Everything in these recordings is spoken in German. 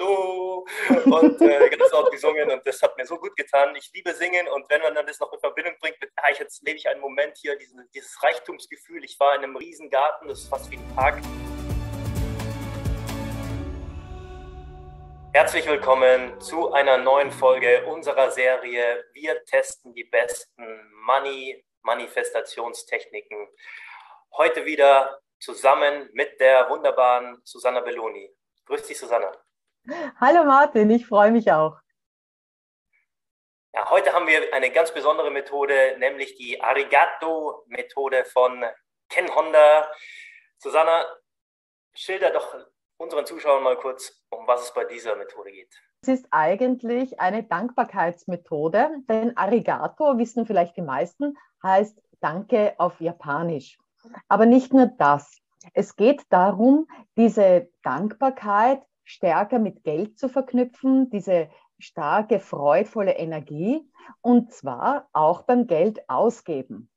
Arigato und äh, ganz laut gesungen und das hat mir so gut getan. Ich liebe Singen und wenn man dann das noch in Verbindung bringt mit, ah, jetzt lebe ich einen Moment hier, diesen, dieses Reichtumsgefühl. Ich war in einem riesen Garten, das ist fast wie ein Park. Herzlich willkommen zu einer neuen Folge unserer Serie Wir testen die besten Money Manifestationstechniken. Heute wieder zusammen mit der wunderbaren Susanna Belloni. Grüß dich, Susanna. Hallo Martin, ich freue mich auch. Ja, heute haben wir eine ganz besondere Methode, nämlich die Arigato-Methode von Ken Honda. Susanna, schilder doch unseren Zuschauern mal kurz, um was es bei dieser Methode geht. Es ist eigentlich eine Dankbarkeitsmethode, denn Arigato, wissen vielleicht die meisten, heißt Danke auf Japanisch. Aber nicht nur das. Es geht darum, diese Dankbarkeit stärker mit Geld zu verknüpfen, diese starke, freudvolle Energie und zwar auch beim Geld ausgeben.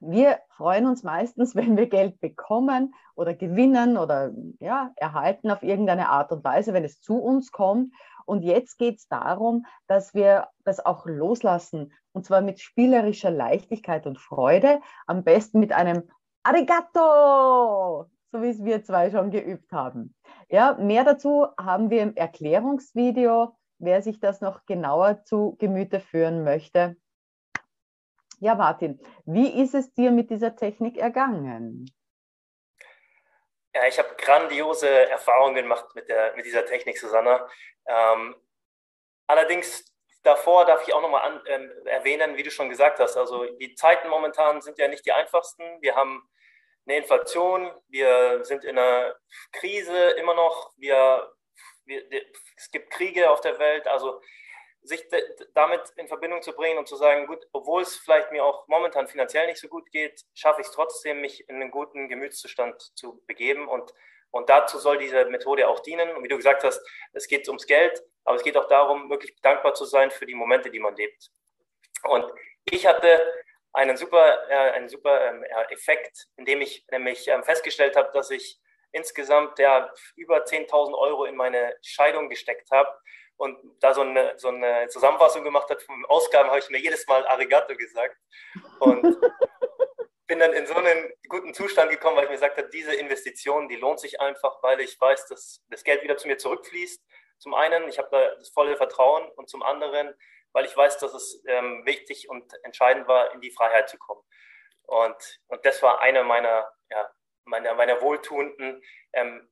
Wir freuen uns meistens, wenn wir Geld bekommen oder gewinnen oder ja, erhalten auf irgendeine Art und Weise, wenn es zu uns kommt. Und jetzt geht es darum, dass wir das auch loslassen und zwar mit spielerischer Leichtigkeit und Freude, am besten mit einem Arigato, so wie es wir zwei schon geübt haben. Ja, mehr dazu haben wir im Erklärungsvideo, wer sich das noch genauer zu Gemüte führen möchte. Ja, Martin, wie ist es dir mit dieser Technik ergangen? Ja, ich habe grandiose Erfahrungen gemacht mit, der, mit dieser Technik, Susanna. Ähm, allerdings davor darf ich auch nochmal äh, erwähnen, wie du schon gesagt hast, also die Zeiten momentan sind ja nicht die einfachsten. Wir haben eine Inflation, wir sind in einer Krise immer noch, wir, wir, es gibt Kriege auf der Welt, also sich damit in Verbindung zu bringen und zu sagen, gut, obwohl es vielleicht mir auch momentan finanziell nicht so gut geht, schaffe ich es trotzdem, mich in einen guten Gemütszustand zu begeben und und dazu soll diese Methode auch dienen. Und wie du gesagt hast, es geht ums Geld, aber es geht auch darum, wirklich dankbar zu sein für die Momente, die man lebt. Und ich hatte einen super, äh, einen super ähm, Effekt, indem ich nämlich ähm, festgestellt habe, dass ich insgesamt ja, über 10.000 Euro in meine Scheidung gesteckt habe und da so eine, so eine Zusammenfassung gemacht hat von Ausgaben, habe ich mir jedes Mal Arigato gesagt und bin dann in so einen guten Zustand gekommen, weil ich mir gesagt habe, diese Investition, die lohnt sich einfach, weil ich weiß, dass das Geld wieder zu mir zurückfließt. Zum einen, ich habe da das volle Vertrauen und zum anderen, weil ich weiß, dass es ähm, wichtig und entscheidend war, in die Freiheit zu kommen. Und, und das war eine meiner, ja, meiner, meiner wohltuenden ähm,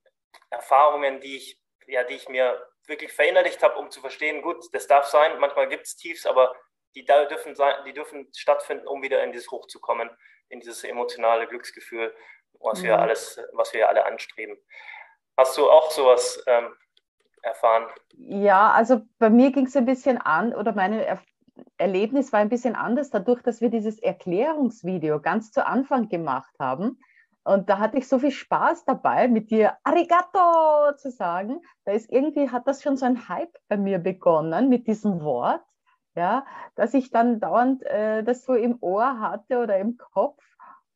Erfahrungen, die ich, ja, die ich mir wirklich verinnerlicht habe, um zu verstehen, gut, das darf sein, manchmal gibt es Tiefs, aber die dürfen, sein, die dürfen stattfinden, um wieder in dieses Hoch zu kommen, in dieses emotionale Glücksgefühl, was mhm. wir alles, was wir alle anstreben. Hast du auch sowas ähm, erfahren? Ja, also bei mir ging es ein bisschen an, oder meine er Erlebnis war ein bisschen anders, dadurch, dass wir dieses Erklärungsvideo ganz zu Anfang gemacht haben. Und da hatte ich so viel Spaß dabei, mit dir Arigato zu sagen. Da ist irgendwie, hat das schon so ein Hype bei mir begonnen mit diesem Wort, ja, dass ich dann dauernd äh, das so im Ohr hatte oder im Kopf.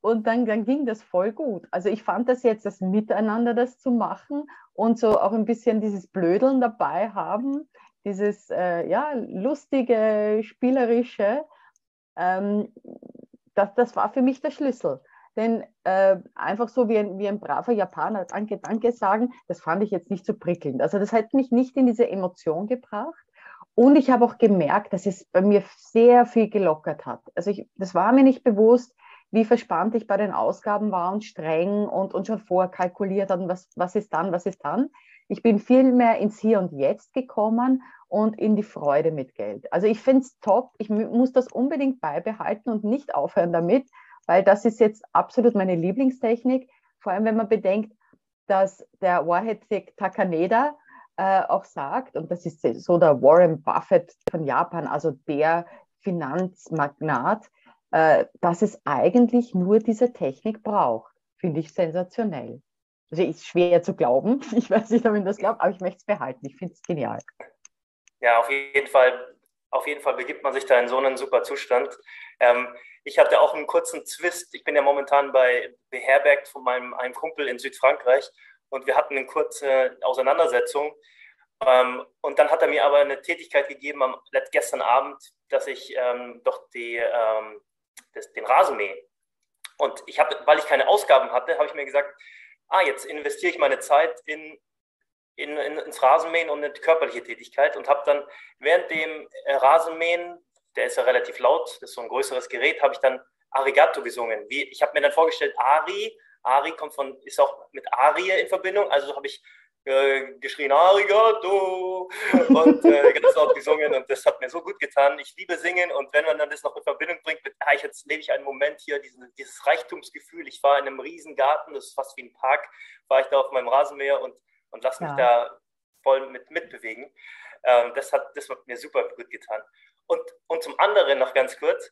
Und dann, dann ging das voll gut. Also ich fand das jetzt, das Miteinander das zu machen und so auch ein bisschen dieses Blödeln dabei haben, dieses äh, ja, lustige, spielerische, ähm, das, das war für mich der Schlüssel. Denn äh, einfach so wie ein, wie ein braver Japaner Danke, Danke sagen, das fand ich jetzt nicht so prickelnd. Also das hat mich nicht in diese Emotion gebracht. Und ich habe auch gemerkt, dass es bei mir sehr viel gelockert hat. Also ich, das war mir nicht bewusst, wie verspannt ich bei den Ausgaben war und streng und, und schon vorkalkuliert hat, was, was ist dann, was ist dann. Ich bin viel mehr ins Hier und Jetzt gekommen und in die Freude mit Geld. Also ich finde es top. Ich muss das unbedingt beibehalten und nicht aufhören damit, weil das ist jetzt absolut meine Lieblingstechnik. Vor allem, wenn man bedenkt, dass der Warhead Takaneda äh, auch sagt, und das ist so der Warren Buffett von Japan, also der Finanzmagnat, dass es eigentlich nur diese Technik braucht. Finde ich sensationell. Also ist schwer zu glauben. Ich weiß nicht, ob ich das glaube, aber ich möchte es behalten. Ich finde es genial. Ja, auf jeden Fall. Auf jeden Fall begibt man sich da in so einen super Zustand. Ähm, ich hatte auch einen kurzen Zwist. Ich bin ja momentan bei beherbergt von meinem einem Kumpel in Südfrankreich und wir hatten eine kurze Auseinandersetzung. Ähm, und dann hat er mir aber eine Tätigkeit gegeben am, gestern Abend, dass ich ähm, doch die, ähm, das, den Rasen mähe. Und ich habe, weil ich keine Ausgaben hatte, habe ich mir gesagt, ah, jetzt investiere ich meine Zeit in, in, in, ins Rasenmähen und eine körperliche Tätigkeit und habe dann während dem äh, Rasenmähen, der ist ja relativ laut, das ist so ein größeres Gerät, habe ich dann Arigato gesungen. Wie, ich habe mir dann vorgestellt, Ari, Ari kommt von, ist auch mit Arie in Verbindung, also habe ich äh, geschrien, Arigato und äh, ganz laut gesungen und das hat mir so gut getan. Ich liebe Singen und wenn man dann das noch in Verbindung bringt mit, ah, jetzt lebe ich einen Moment hier, diesen, dieses Reichtumsgefühl. Ich war in einem riesen Garten, das ist fast wie ein Park, war ich da auf meinem Rasenmäher und, und lass mich ja. da voll mit mitbewegen. Ähm, das, hat, das hat mir super gut getan. Und, und zum anderen noch ganz kurz,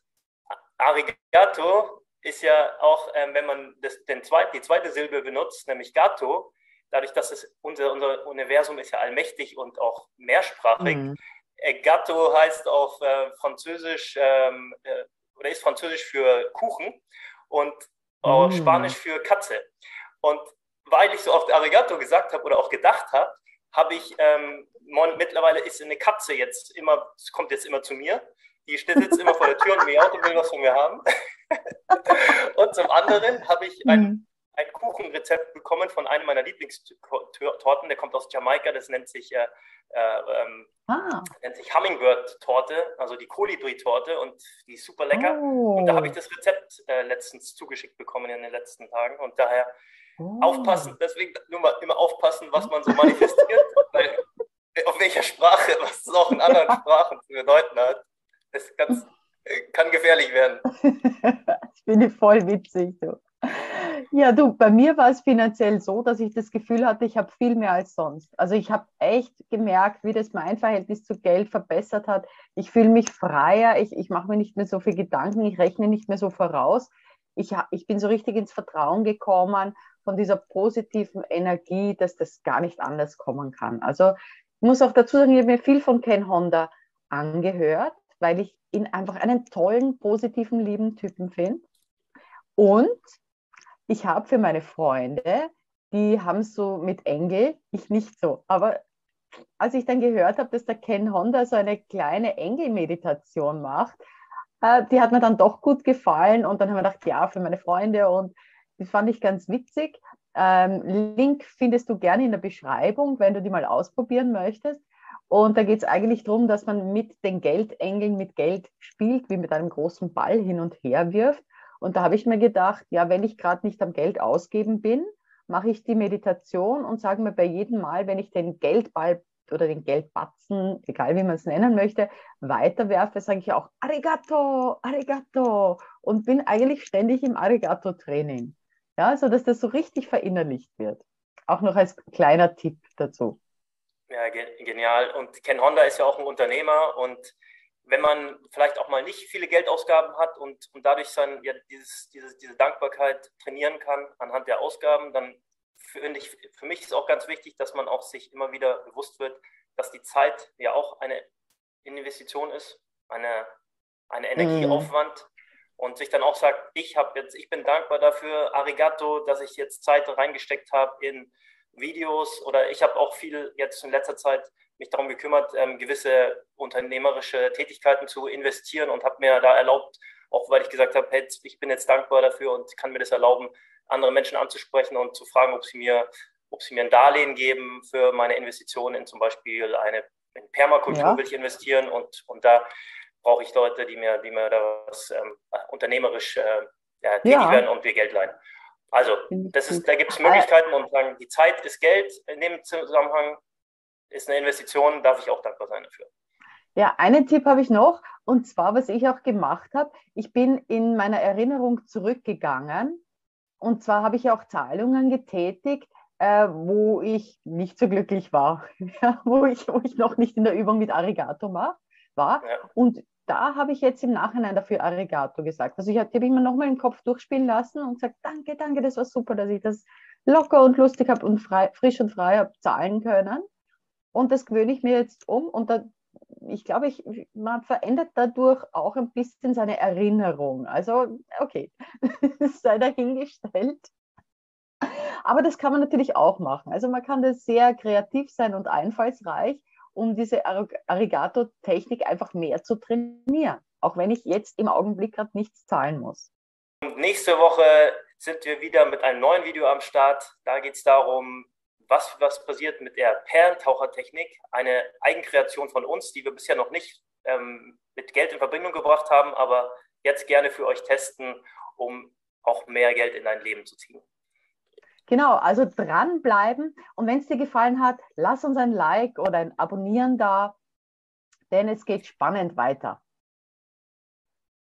Arigato ist ja auch, ähm, wenn man das, den zweit, die zweite Silbe benutzt, nämlich Gato, dadurch, dass es unser, unser Universum ist ja allmächtig und auch mehrsprachig. Mhm. Äh, Gatto heißt auf äh, Französisch ähm, äh, oder ist Französisch für Kuchen und mhm. Spanisch für Katze. Und weil ich so oft Arigato gesagt habe oder auch gedacht habe, habe ich ähm, mittlerweile ist eine Katze jetzt immer, kommt jetzt immer zu mir. Die steht jetzt immer vor der Tür und miaut und will was von mir haben. und zum anderen habe ich ein mhm ein Kuchenrezept bekommen von einem meiner Lieblingstorten. Der kommt aus Jamaika. Das nennt sich, äh, äh, ähm, ah. nennt sich Hummingbird-Torte, also die Kolibri-Torte. Und die ist super lecker. Oh. Und da habe ich das Rezept äh, letztens zugeschickt bekommen in den letzten Tagen. Und daher oh. aufpassen, deswegen nur mal immer aufpassen, was man so manifestiert. weil auf welcher Sprache, was es auch in anderen Sprachen zu bedeuten hat. Das ganz, äh, kann gefährlich werden. das finde ich voll witzig. So. Ja, du, bei mir war es finanziell so, dass ich das Gefühl hatte, ich habe viel mehr als sonst. Also ich habe echt gemerkt, wie das mein Verhältnis zu Geld verbessert hat. Ich fühle mich freier, ich, ich mache mir nicht mehr so viel Gedanken, ich rechne nicht mehr so voraus. Ich, ich bin so richtig ins Vertrauen gekommen von dieser positiven Energie, dass das gar nicht anders kommen kann. Also ich muss auch dazu sagen, ich habe mir viel von Ken Honda angehört, weil ich ihn einfach einen tollen, positiven, lieben Typen finde. Und ich habe für meine Freunde, die haben so mit Engel, ich nicht so. Aber als ich dann gehört habe, dass der Ken Honda so eine kleine Engelmeditation macht, äh, die hat mir dann doch gut gefallen. Und dann haben wir gedacht, ja, für meine Freunde. Und das fand ich ganz witzig. Ähm, Link findest du gerne in der Beschreibung, wenn du die mal ausprobieren möchtest. Und da geht es eigentlich darum, dass man mit den Geldengeln mit Geld spielt, wie mit einem großen Ball hin und her wirft. Und da habe ich mir gedacht, ja, wenn ich gerade nicht am Geld ausgeben bin, mache ich die Meditation und sage mir bei jedem Mal, wenn ich den Geldball oder den Geldbatzen, egal wie man es nennen möchte, weiterwerfe, sage ich auch Arigato, Arigato und bin eigentlich ständig im Arigato-Training. Ja, so dass das so richtig verinnerlicht wird. Auch noch als kleiner Tipp dazu. Ja, genial. Und Ken Honda ist ja auch ein Unternehmer und wenn man vielleicht auch mal nicht viele Geldausgaben hat und, und dadurch sein, ja, dieses, dieses, diese Dankbarkeit trainieren kann anhand der Ausgaben, dann finde ich, für mich ist auch ganz wichtig, dass man auch sich immer wieder bewusst wird, dass die Zeit ja auch eine Investition ist, eine, eine Energieaufwand mhm. und sich dann auch sagt, ich habe jetzt, ich bin dankbar dafür, Arigato, dass ich jetzt Zeit reingesteckt habe in Videos oder ich habe auch viel jetzt in letzter Zeit mich darum gekümmert, ähm, gewisse unternehmerische Tätigkeiten zu investieren und habe mir da erlaubt, auch weil ich gesagt habe, hey, ich bin jetzt dankbar dafür und kann mir das erlauben, andere Menschen anzusprechen und zu fragen, ob sie mir, ob sie mir ein Darlehen geben für meine Investitionen in zum Beispiel eine in Permakultur ja. will ich investieren und, und da brauche ich Leute, die mir, die mir da was ähm, unternehmerisch äh, ja, tätig ja. werden und mir Geld leihen. Also, das ist, da gibt es Möglichkeiten und sagen, die Zeit ist Geld in dem Zusammenhang ist eine Investition, darf ich auch dankbar sein dafür. Ja, einen Tipp habe ich noch, und zwar, was ich auch gemacht habe. Ich bin in meiner Erinnerung zurückgegangen, und zwar habe ich auch Zahlungen getätigt, äh, wo ich nicht so glücklich war, ja, wo, ich, wo ich noch nicht in der Übung mit Arigato war. war. Ja. Und da habe ich jetzt im Nachhinein dafür Arigato gesagt. Also ich habe mir nochmal den Kopf durchspielen lassen und gesagt, danke, danke, das war super, dass ich das locker und lustig habe und frei, frisch und frei habe zahlen können. Und das gewöhne ich mir jetzt um. Und da, ich glaube, ich, man verändert dadurch auch ein bisschen seine Erinnerung. Also, okay, sei dahingestellt. Aber das kann man natürlich auch machen. Also man kann das sehr kreativ sein und einfallsreich, um diese Arigato-Technik einfach mehr zu trainieren. Auch wenn ich jetzt im Augenblick gerade nichts zahlen muss. Und nächste Woche sind wir wieder mit einem neuen Video am Start. Da geht es darum, was, was passiert mit der Perlentauchertechnik, eine Eigenkreation von uns, die wir bisher noch nicht ähm, mit Geld in Verbindung gebracht haben, aber jetzt gerne für euch testen, um auch mehr Geld in dein Leben zu ziehen. Genau, also dranbleiben. Und wenn es dir gefallen hat, lass uns ein Like oder ein Abonnieren da, denn es geht spannend weiter.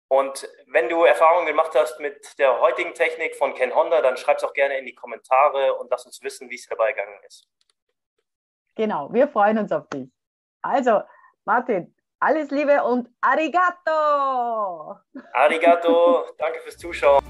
Und wenn du Erfahrungen gemacht hast mit der heutigen Technik von Ken Honda, dann schreib es auch gerne in die Kommentare und lass uns wissen, wie es dabei gegangen ist. Genau, wir freuen uns auf dich. Also, Martin, alles Liebe und Arigato! Arigato, danke fürs Zuschauen.